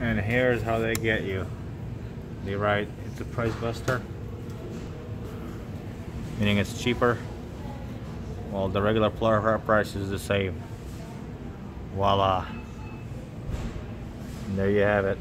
And here's how they get you. They write it's a price buster. Meaning it's cheaper. Well the regular uh, price is the same. Voila. And there you have it.